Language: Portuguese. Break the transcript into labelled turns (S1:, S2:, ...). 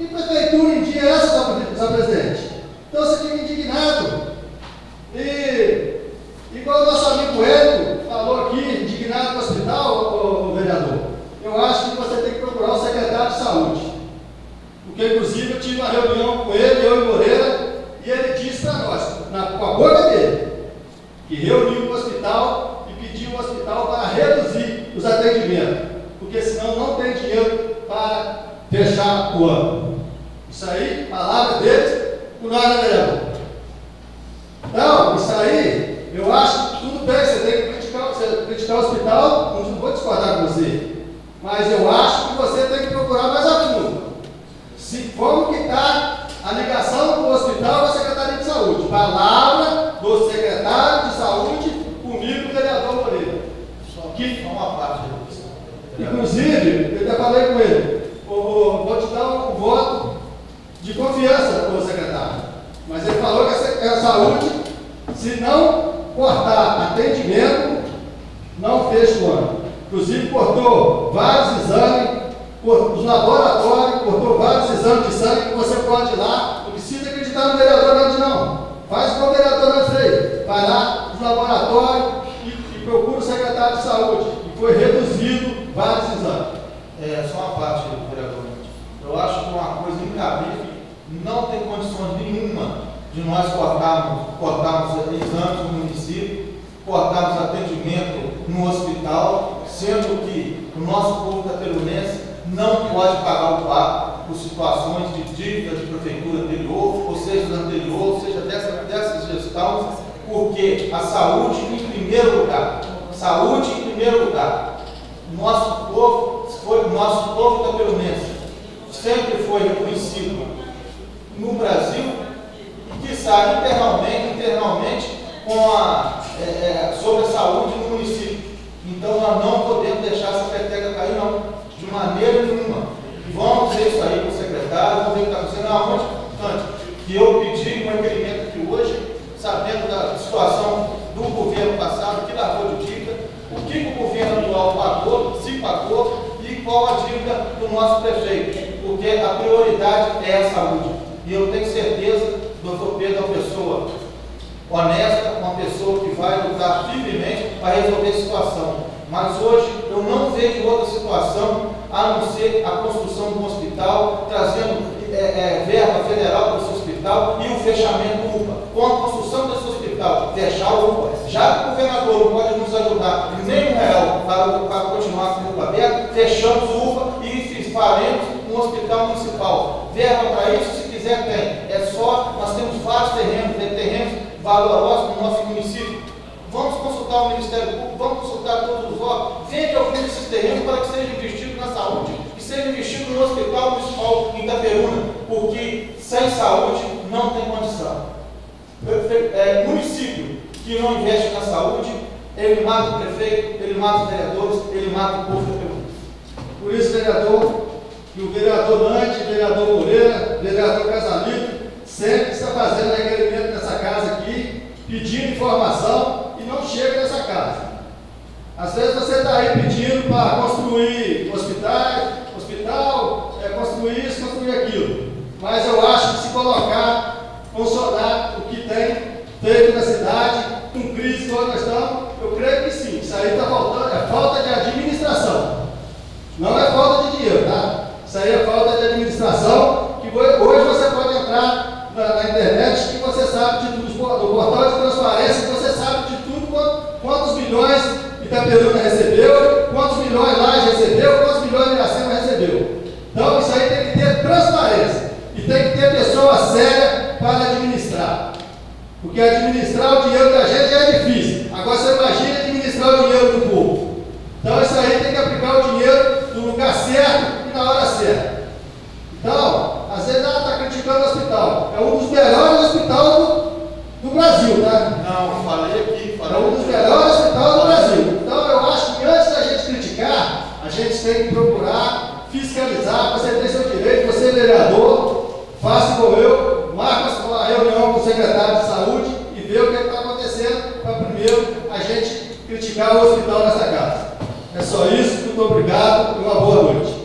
S1: Que prefeitura em dia é essa, senhor presidente? Então você fica indignado. E, igual o nosso amigo Hélio falou aqui, indignado no hospital, o, o vereador, eu acho que você tem que procurar o secretário de saúde. Porque, inclusive, eu tive uma reunião com ele, eu e Moreira, e ele disse para nós, na, com a boca dele, que reuniu o hospital e pediu ao hospital para reduzir os atendimentos, porque senão não tem dinheiro para fechar o ano. Isso aí, palavra nós, né, vereador? Não, isso aí, eu acho que tudo bem, você tem que criticar, você, criticar o hospital, não vou discordar com você, mas eu acho que você tem que procurar mais a fundo. Se, como que está a ligação do hospital com a Secretaria de Saúde? Palavra do secretário de Saúde comigo, vereador Moreira.
S2: Só que uma parte
S1: Inclusive, eu até falei com ele, vou te dar um voto de confiança para o secretário. Mas ele falou que a, saúde, se não cortar atendimento, não fecha o ano. Inclusive cortou vários exames, os laboratórios, cortou vários exames de sangue que você pode ir lá, não precisa acreditar no vereador antes não. Faz como o vereador antes fez. Vai lá nos laboratórios e, e procura o secretário de saúde. E foi reduzido vários exames.
S2: É, só uma parte, vereador. Eu acho que uma coisa incabível, não tem condições nenhuma de nós cortarmos, cortarmos exames no município, cortarmos atendimento no hospital, sendo que o nosso povo catarinense não pode pagar o pato por situações de dívida de prefeitura anterior, ou seja, do anterior, ou seja, dessa, dessa gestão, porque a saúde em primeiro lugar. Saúde em primeiro lugar. Nosso povo, foi, nosso povo catarinense sempre foi reconhecido internamente, internamente com a, é, é, sobre a saúde no município. Então nós não podemos deixar essa peteca cair, não, de maneira nenhuma. Vamos ver isso aí com o secretário, vamos ver o que está acontecendo aonde, tanto que eu pedi um requerimento aqui hoje, sabendo da situação do governo passado, que dá de dica, o que o governo atual pagou, se pagou e qual a dívida do nosso prefeito, porque a prioridade é a saúde. E eu tenho certeza, doutor Pedro é uma pessoa honesta, uma pessoa que vai lutar firmemente para resolver a situação. Mas hoje eu não vejo outra situação a não ser a construção do hospital, trazendo é, é, verba federal para esse hospital e o fechamento do UPA. Com a construção desse hospital, fechar o UPA, já que o governador não pode nos ajudar nem um real para, para continuar com o UPA aberto, fechamos o UPA e faremos um hospital municipal. Verba para isso, se quiser, tem. É só, nós temos vários terrenos, terrenos valorosos no nosso município. Vamos consultar o Ministério Público, vamos consultar todos os órgãos, vende algum desses terrenos para que seja investido na saúde e seja investido no Hospital Municipal Itaperuna, porque sem saúde não tem condição. É, município que não investe na saúde, ele mata o prefeito, ele mata os vereadores, ele mata o povo da
S1: Por isso, vereador, que o vereador Vereador Casalito, sempre está fazendo requerimento nessa casa aqui, pedindo informação e não chega nessa casa. Às vezes você está aí pedindo para construir hospitais, hospital, é, construir isso, construir aquilo. Mas eu acho que se colocar, funcionar o que tem feito na cidade, com crise que nós estamos, eu creio que sim. Isso aí está faltando, é falta de administração. Não é falta de dinheiro, tá? Isso aí é falta de administração, que hoje você pode entrar na, na internet que você sabe de tudo, do portal de transparência, que você sabe de tudo, quantos milhões Itaperuna recebeu, quantos milhões Laje recebeu, quantos milhões Iracema recebeu. Então isso aí tem que ter transparência e tem que ter pessoa séria para administrar. Porque administrar o dinheiro da gente é difícil. Agora você imagina administrar o dinheiro do povo. Então isso aí tem que aplicar o dinheiro no lugar certo e na hora certa. Então, às vezes ela está criticando o hospital. É um dos melhores hospitais do, do Brasil, tá?
S2: Não, falei aqui. Falei
S1: é um dos melhores hospitais do Brasil. Então eu acho que antes da gente criticar, a gente tem que procurar fiscalizar, você tem seu direito, você é vereador, faça como eu, marca uma reunião com o secretário de saúde e vê o que está acontecendo para primeiro a gente criticar o hospital nessa casa. É só isso, muito obrigado e uma boa noite.